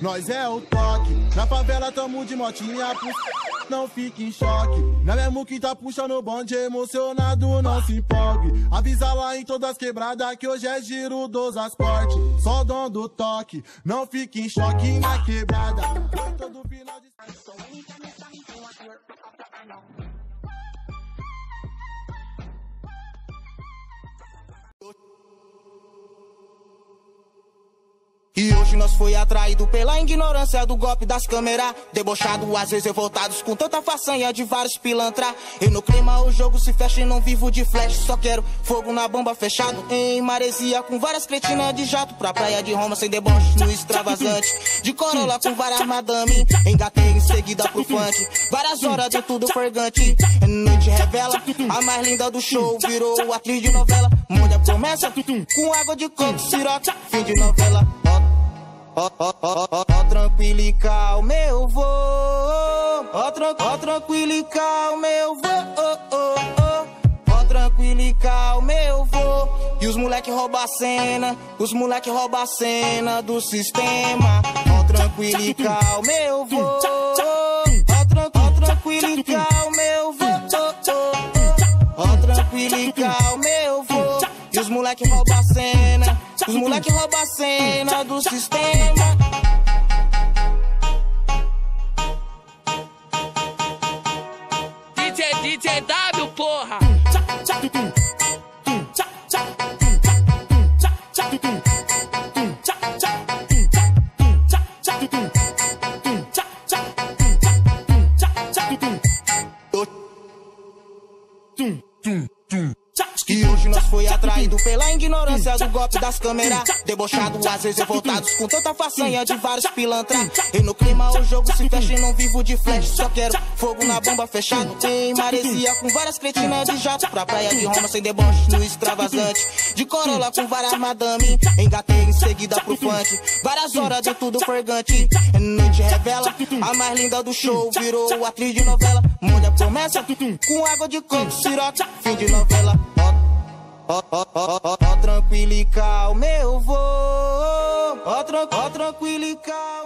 nós é o toque. Na favela tamo de motinha, não fique em choque. Não é mesmo que tá puxando o bonde emocionado, não se empolgue. Avisa lá em todas as quebradas que hoje é giro dos asportes. Só dono do toque, não fique em choque na quebrada. Foi todo final de. Hoje nós foi atraído pela ignorância do golpe das câmeras. Debochado, às vezes revoltados com tanta façanha de vários pilantra. E no clima o jogo se fecha e não vivo de flash. Só quero fogo na bomba fechado. Em maresia com várias cretinas de jato. Pra praia de Roma sem deboche no extravasante. De corola com várias madame. Engatei em seguida pro funk. Várias horas de tudo fergante. Noite revela. A mais linda do show virou atriz de novela. Molha promessa com água de coco, siroca. Fim de novela. Ó, ó, ó, ó, ó, tranquilo e calmo, eu vou. Ó, tran ó tranquilo e calmo, eu vou. Ó, ó, ó, ó, tranquilo e vou. Os moleque rouba a cena, os moleque rouba a cena do sistema. Ó, tranquilo e calmo, eu E os moleque rouba a cena. Os moleque rouba a cena do sistema. DJ, DJ W, porra! Tum, tum, tum. E hoje nós foi atraído pela ignorância do golpe das câmeras. Debochado, às vezes revoltados com tanta façanha de vários pilantra. E no clima o jogo se fecha e não vivo de flash. Só quero fogo na bomba fechado. Em maresia com várias cretinas de jato. Pra praia de Roma sem deboche no extravasante. De corola com várias madame. Engatei em seguida pro funk. Várias horas de tudo fergante. Noite revela. A mais linda do show virou atriz de novela. Molha promessa com água de coco, siroca. Fim de novela. Ó, ó, ó, ó, ó, tranquilo e calmo, eu vou. Ó, tran ó tranquilo calmo.